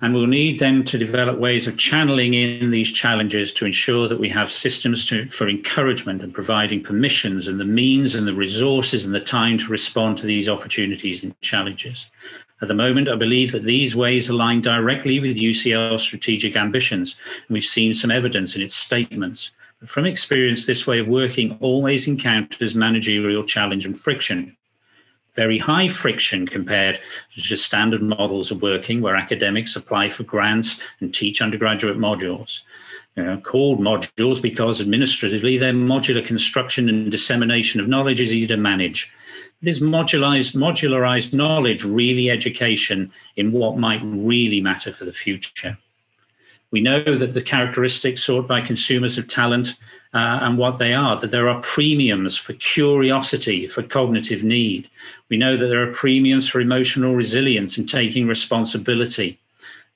Speaker 2: And we'll need then to develop ways of channeling in these challenges to ensure that we have systems to, for encouragement and providing permissions and the means and the resources and the time to respond to these opportunities and challenges. At the moment, I believe that these ways align directly with UCL's strategic ambitions. And we've seen some evidence in its statements. But from experience, this way of working always encounters managerial challenge and friction very high friction compared to standard models of working where academics apply for grants and teach undergraduate modules. You know, called modules because administratively their modular construction and dissemination of knowledge is easy to manage. It is modularized, modularized knowledge really education in what might really matter for the future. We know that the characteristics sought by consumers of talent uh, and what they are, that there are premiums for curiosity, for cognitive need. We know that there are premiums for emotional resilience and taking responsibility.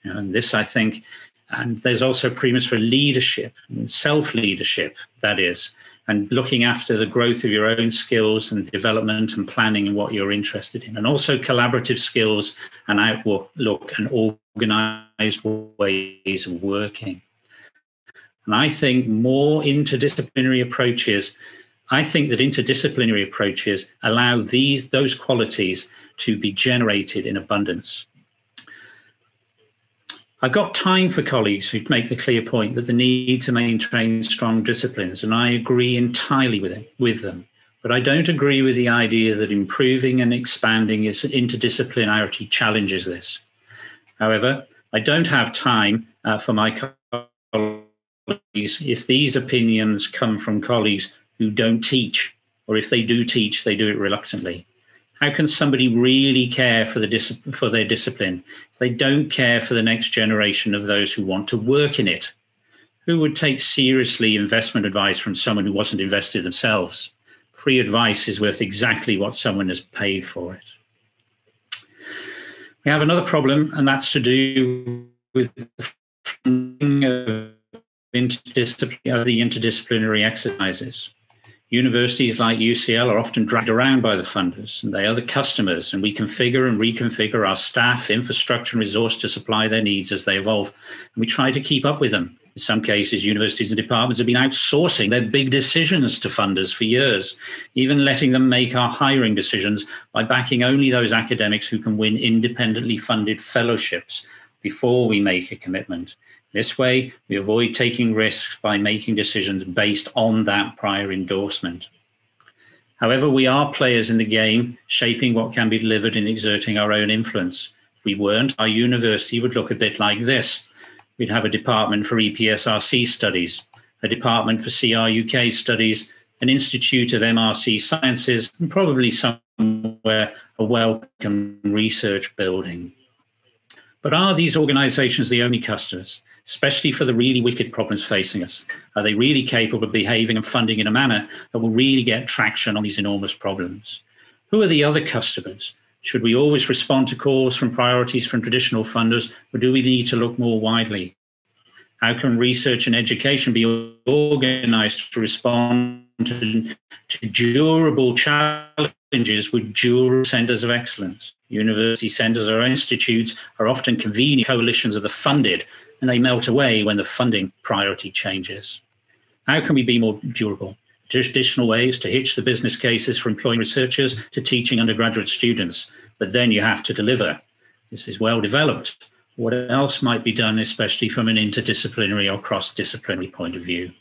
Speaker 2: And this, I think, and there's also premiums for leadership, self leadership, that is, and looking after the growth of your own skills and development and planning and what you're interested in, and also collaborative skills and outlook and organized ways of working. And I think more interdisciplinary approaches, I think that interdisciplinary approaches allow these those qualities to be generated in abundance. I've got time for colleagues who make the clear point that the need to maintain strong disciplines, and I agree entirely with it, with them. But I don't agree with the idea that improving and expanding its interdisciplinarity challenges this. However, I don't have time uh, for my colleagues if these opinions come from colleagues who don't teach, or if they do teach, they do it reluctantly. How can somebody really care for the dis- for their discipline if they don't care for the next generation of those who want to work in it? Who would take seriously investment advice from someone who wasn't invested themselves? Free advice is worth exactly what someone has paid for it. We have another problem, and that's to do with the interdisciplinary, of the interdisciplinary exercises. Universities like UCL are often dragged around by the funders, and they are the customers, and we configure and reconfigure our staff, infrastructure, and resource to supply their needs as they evolve. And we try to keep up with them. In some cases, universities and departments have been outsourcing their big decisions to funders for years, even letting them make our hiring decisions by backing only those academics who can win independently funded fellowships before we make a commitment. This way, we avoid taking risks by making decisions based on that prior endorsement. However, we are players in the game, shaping what can be delivered and exerting our own influence. If we weren't, our university would look a bit like this. We'd have a department for EPSRC studies, a department for CRUK studies, an institute of MRC sciences, and probably somewhere a Wellcome research building. But are these organizations the only customers? especially for the really wicked problems facing us? Are they really capable of behaving and funding in a manner that will really get traction on these enormous problems? Who are the other customers? Should we always respond to calls from priorities from traditional funders, or do we need to look more widely? How can research and education be organized to respond to, to durable challenges with durable centers of excellence? University centers or institutes are often convening coalitions of the funded and they melt away when the funding priority changes. How can we be more durable? Traditional ways to hitch the business cases for employing researchers to teaching undergraduate students, but then you have to deliver. This is well developed. What else might be done, especially from an interdisciplinary or cross disciplinary point of view?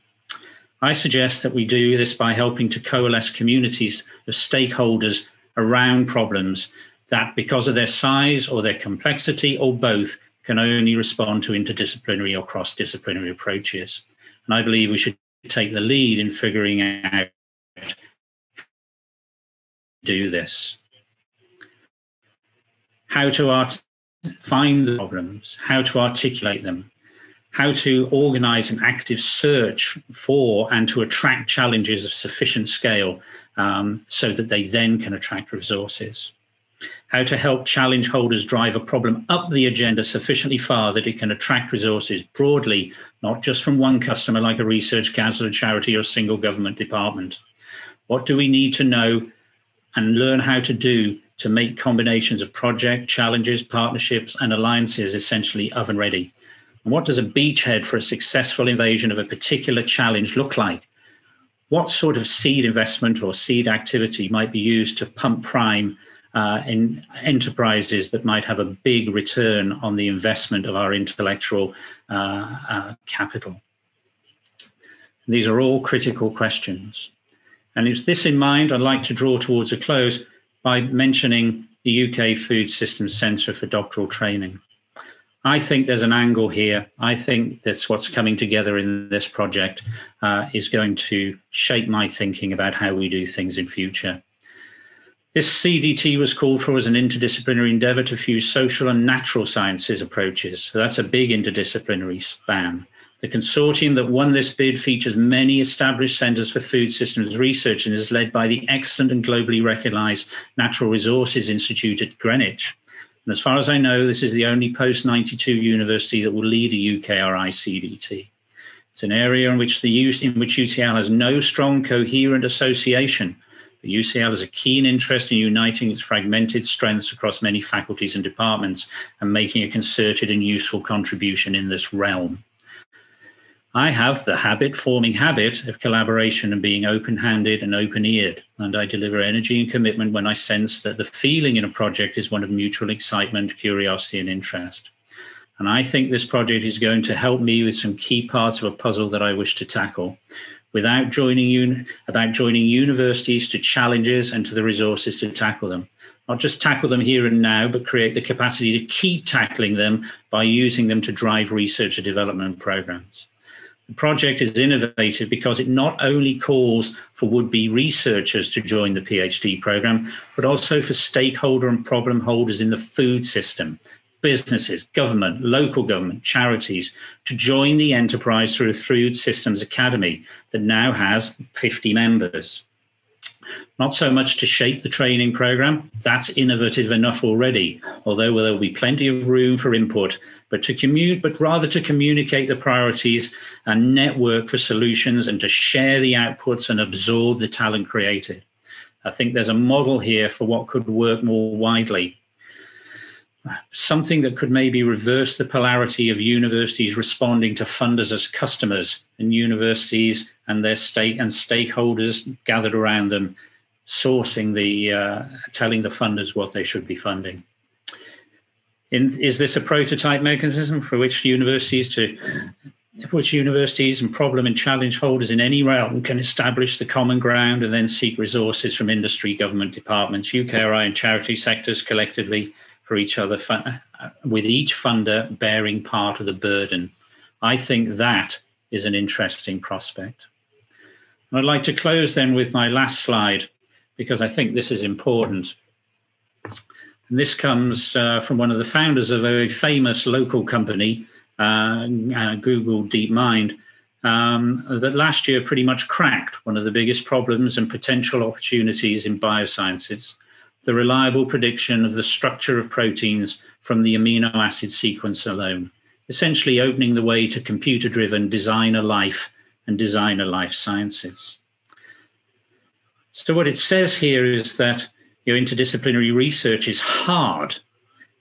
Speaker 2: I suggest that we do this by helping to coalesce communities of stakeholders around problems that, because of their size or their complexity or both, can only respond to interdisciplinary or cross disciplinary approaches. And I believe we should take the lead in figuring out do this. How to art- find the problems, how to articulate them, how to organize an active search for and to attract challenges of sufficient scale um, so that they then can attract resources how to help challenge holders drive a problem up the agenda sufficiently far that it can attract resources broadly, not just from one customer like a research council, a charity, or a single government department. What do we need to know and learn how to do to make combinations of project, challenges, partnerships, and alliances essentially oven ready? And what does a beachhead for a successful invasion of a particular challenge look like? What sort of seed investment or seed activity might be used to pump prime uh, in enterprises that might have a big return on the investment of our intellectual uh, uh, capital? These are all critical questions. And it's this in mind I'd like to draw towards a close by mentioning the UK Food Systems Centre for Doctoral Training. I think there's an angle here. I think that's what's coming together in this project uh, is going to shape my thinking about how we do things in future. This CDT was called for as an interdisciplinary endeavor to fuse social and natural sciences approaches. So that's a big interdisciplinary span. The consortium that won this bid features many established centers for food systems research and is led by the excellent and globally recognized Natural Resources Institute at Greenwich. And as far as I know, this is the only post 92 university that will lead a UKRI CDT. It's an area in which the use in which UCL has no strong coherent association the UCL has a keen interest in uniting its fragmented strengths across many faculties and departments and making a concerted and useful contribution in this realm. I have the habit forming habit of collaboration and being open handed and open eared, and I deliver energy and commitment when I sense that the feeling in a project is one of mutual excitement, curiosity, and interest. And I think this project is going to help me with some key parts of a puzzle that I wish to tackle without joining un- about joining universities to challenges and to the resources to tackle them. Not just tackle them here and now, but create the capacity to keep tackling them by using them to drive research and development programs. The project is innovative because it not only calls for would be researchers to join the PhD program, but also for stakeholder and problem holders in the food system businesses, government, local government, charities to join the enterprise through a Food Systems Academy that now has 50 members. Not so much to shape the training program, that's innovative enough already, although there will be plenty of room for input, but to commute, but rather to communicate the priorities and network for solutions and to share the outputs and absorb the talent created. I think there's a model here for what could work more widely something that could maybe reverse the polarity of universities responding to funders as customers and universities and their stake and stakeholders gathered around them sourcing the uh, telling the funders what they should be funding. In, is this a prototype mechanism for which universities to which universities and problem and challenge holders in any realm can establish the common ground and then seek resources from industry, government departments, UKRI, and charity sectors collectively for each other, with each funder bearing part of the burden. I think that is an interesting prospect. And I'd like to close then with my last slide because I think this is important. And this comes uh, from one of the founders of a very famous local company, uh, uh, Google DeepMind, um, that last year pretty much cracked one of the biggest problems and potential opportunities in biosciences the reliable prediction of the structure of proteins from the amino acid sequence alone, essentially opening the way to computer driven designer life and designer life sciences. So, what it says here is that your interdisciplinary research is hard.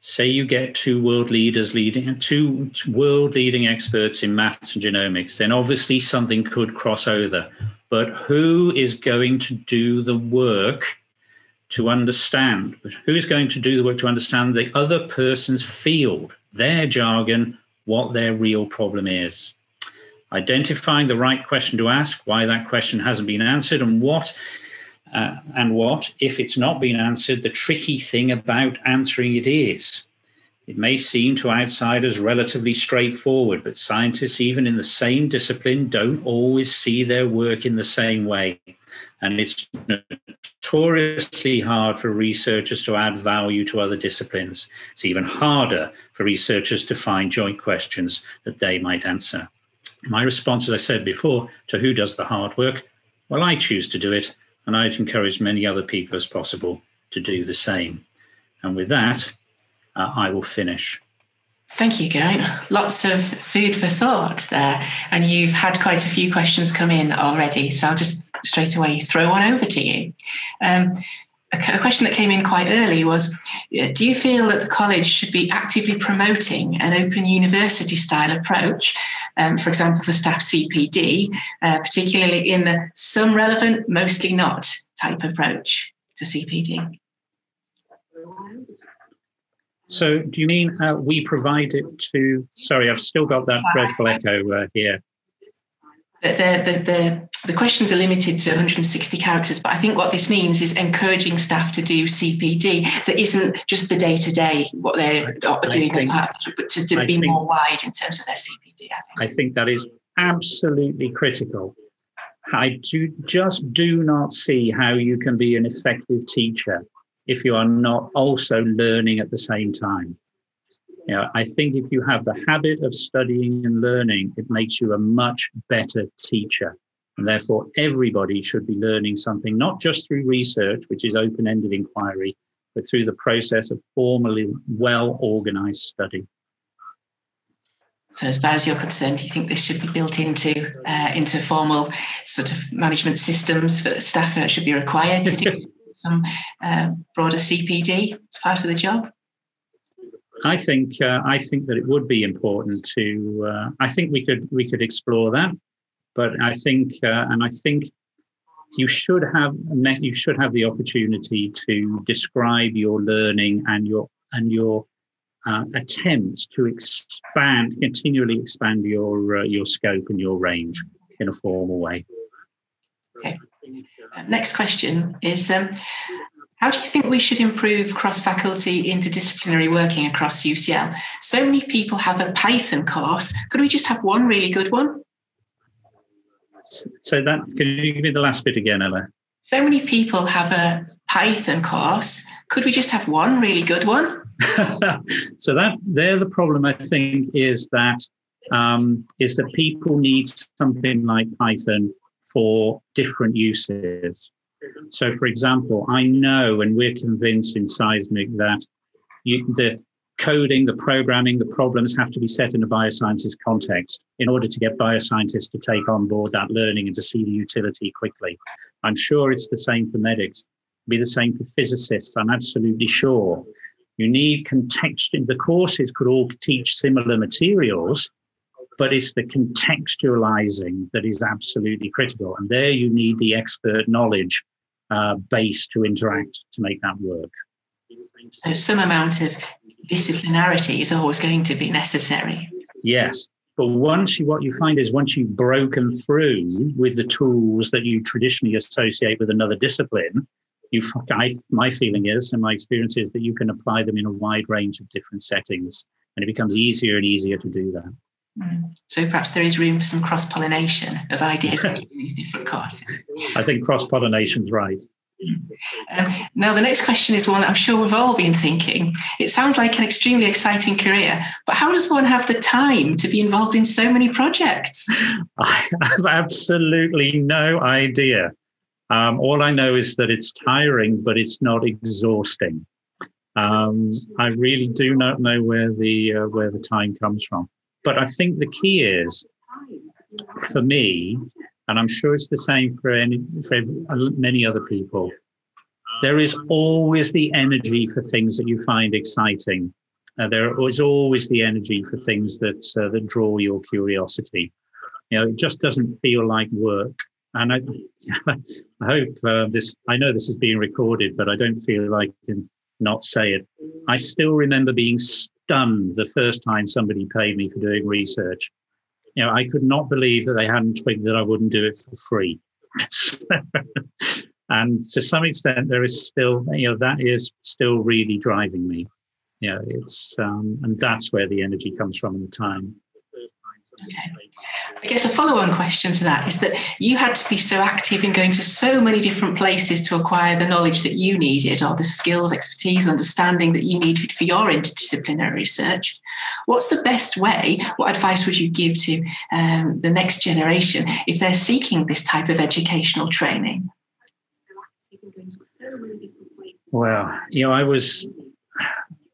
Speaker 2: Say you get two world leaders leading, two world leading experts in maths and genomics, then obviously something could cross over. But who is going to do the work to understand, but who's going to do the work to understand the other person's field, their jargon, what their real problem is? Identifying the right question to ask, why that question hasn't been answered, and what, uh, and what, if it's not been answered, the tricky thing about answering it is. It may seem to outsiders relatively straightforward, but scientists, even in the same discipline, don't always see their work in the same way. And it's notoriously hard for researchers to add value to other disciplines. It's even harder for researchers to find joint questions that they might answer. My response, as I said before, to who does the hard work? Well, I choose to do it, and I'd encourage many other people as possible to do the same. And with that, uh, I will finish.
Speaker 1: Thank you, Geraint. Lots of food for thought there. And you've had quite a few questions come in already. So I'll just straight away throw one over to you. Um, a, question that came in quite early was Do you feel that the college should be actively promoting an open university style approach, um, for example, for staff CPD, uh, particularly in the some relevant, mostly not type approach to CPD?
Speaker 2: So, do you mean uh, we provide it to? Sorry, I've still got that dreadful echo uh, here.
Speaker 1: The, the, the, the, questions are limited to 160 characters, but I think what this means is encouraging staff to do CPD that isn't just the day to day, what they're doing think, as part of but to, to be think, more wide in terms of their CPD.
Speaker 2: I think. I think that is absolutely critical. I do, just do not see how you can be an effective teacher if you are not also learning at the same time. You know, I think if you have the habit of studying and learning, it makes you a much better teacher. And therefore, everybody should be learning something, not just through research, which is open ended inquiry, but through the process of formally well organized study.
Speaker 1: So, as far as you're concerned, do you think this should be built into uh, into formal sort of management systems for the staff that should be required to do some uh, broader CPD as part of the job?
Speaker 2: I think uh, I think that it would be important to. Uh, I think we could we could explore that, but I think uh, and I think you should have you should have the opportunity to describe your learning and your and your uh, attempts to expand continually expand your uh, your scope and your range in a formal way.
Speaker 1: Okay. Next question is um, How do you think we should improve cross faculty interdisciplinary working across UCL? So many people have a Python course. Could we just have one really good one?
Speaker 2: So that can you give me the last bit again, Ella?
Speaker 1: So many people have a Python course Could we just have one really good one?
Speaker 2: so that there, the problem I think is that um, is that people need something like Python for different uses. So, for example, I know and we're convinced in SysMIC that you, the coding, the programming, the problems have to be set in a bioscientist context in order to get bioscientists to take on board that learning and to see the utility quickly. I'm sure it's the same for medics, be the same for physicists. I'm absolutely sure. You need context. The courses could all teach similar materials, but it's the contextualizing that is absolutely critical. And there you need the expert knowledge uh, base to interact to make that work.
Speaker 1: So some amount of disciplinarity is always going to be necessary.
Speaker 2: Yes. But once you, what you find is once you've broken through with the tools that you traditionally associate with another discipline, you, I, my feeling is, and my experience is that you can apply them in a wide range of different settings, and it becomes easier and easier to do that.
Speaker 1: So perhaps there is room for some cross pollination of ideas between these different courses.
Speaker 2: I think cross pollination is right.
Speaker 1: Um, now, the next question is one that I'm sure we've all been thinking. It sounds like an extremely exciting career, but how does one have the time to be involved in so many projects?
Speaker 2: I have absolutely no idea. Um, all I know is that it's tiring, but it's not exhausting. Um, I really do not know where the uh, where the time comes from. But I think the key is, for me, and I'm sure it's the same for, any, for many other people, there is always the energy for things that you find exciting. Uh, there is always the energy for things that uh, that draw your curiosity. You know, it just doesn't feel like work. And I, I hope uh, this. I know this is being recorded, but I don't feel like I can not say it. I still remember being stunned the first time somebody paid me for doing research. You know, I could not believe that they hadn't twigged that I wouldn't do it for free. and to some extent, there is still, you know, that is still really driving me. You know, it's, um, and that's where the energy comes from and the time.
Speaker 1: Okay. I guess a follow on question to that is that you had to be so active in going to so many different places to acquire the knowledge that you needed, or the skills, expertise, understanding that you needed for your interdisciplinary research. What's the best way? What advice would you give to um, the next generation if they're seeking this type of educational training?
Speaker 2: Well, you know, I was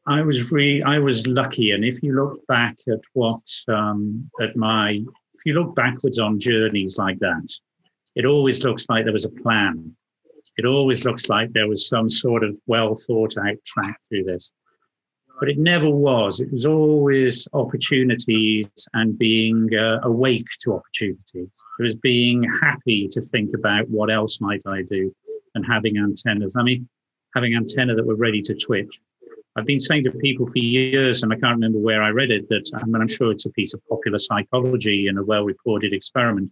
Speaker 2: I was really, I was lucky. And if you look back at what, um, at my, if you look backwards on journeys like that, it always looks like there was a plan. It always looks like there was some sort of well thought out track through this. But it never was. It was always opportunities and being uh, awake to opportunities. It was being happy to think about what else might I do and having antennas. I mean, having antenna that were ready to twitch I've been saying to people for years, and I can't remember where I read it, that I mean, I'm sure it's a piece of popular psychology and a well reported experiment,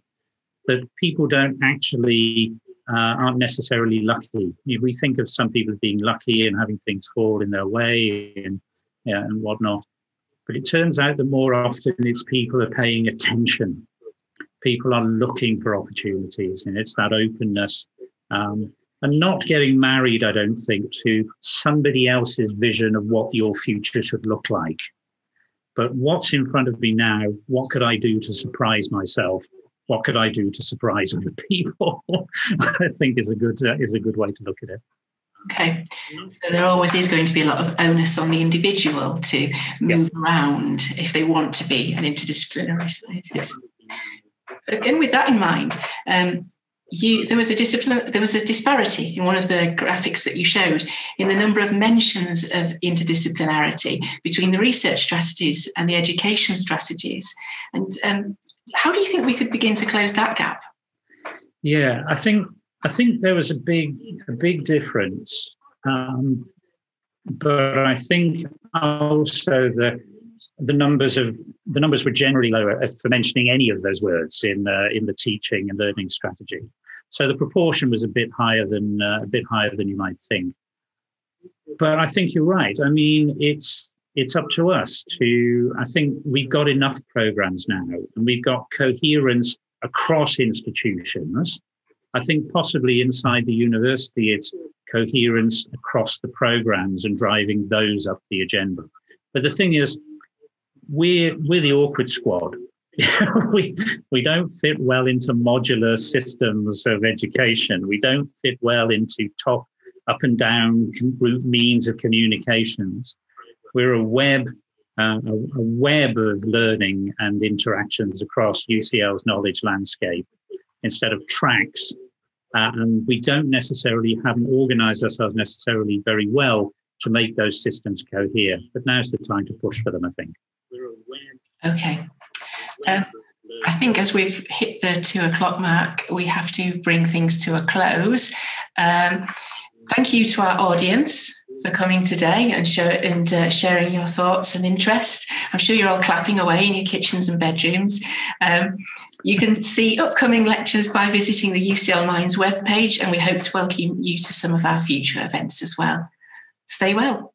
Speaker 2: that people don't actually, uh, aren't necessarily lucky. We think of some people being lucky and having things fall in their way and, yeah, and whatnot. But it turns out that more often it's people are paying attention. People are looking for opportunities, and it's that openness. Um, and not getting married, I don't think, to somebody else's vision of what your future should look like. But what's in front of me now? What could I do to surprise myself? What could I do to surprise other people? I think is a good uh, is a good way to look at it.
Speaker 1: Okay, so there always is going to be a lot of onus on the individual to move yeah. around if they want to be an interdisciplinary scientist. Again, with that in mind, um, you, there was a discipline, there was a disparity in one of the graphics that you showed in the number of mentions of interdisciplinarity between the research strategies and the education strategies. And um, how do you think we could begin to close that gap?
Speaker 2: Yeah, I think I think there was a big a big difference, um, but I think also the the numbers of the numbers were generally lower for mentioning any of those words in uh, in the teaching and learning strategy. So the proportion was a bit higher than uh, a bit higher than you might think. But I think you're right. I mean, it's it's up to us to. I think we've got enough programs now, and we've got coherence across institutions I think possibly inside the university, it's coherence across the programs and driving those up the agenda. But the thing is, we're, we're the awkward squad. we, we don't fit well into modular systems of education. We don't fit well into top, up and down means of communications. We're a web, uh, a, web of learning and interactions across UCL's knowledge landscape instead of tracks uh, and we don't necessarily haven't organized ourselves necessarily very well to make those systems cohere. But now's the time to push for them, I think.
Speaker 1: Okay. Um, I think as we've hit the two o'clock mark, we have to bring things to a close. Um, thank you to our audience for coming today and, show, and uh, sharing your thoughts and interest. I'm sure you're all clapping away in your kitchens and bedrooms. Um, you can see upcoming lectures by visiting the UCL Minds webpage, and we hope to welcome you to some of our future events as well. Stay well.